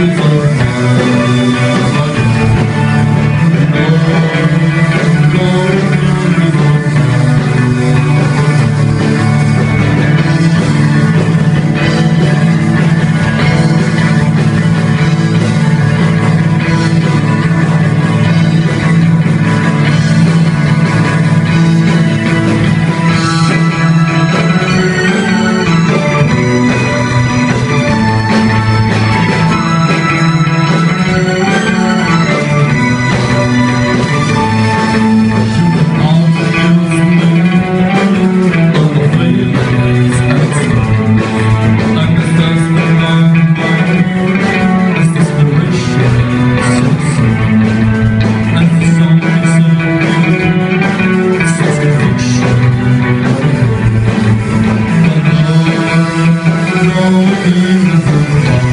you. Jesus.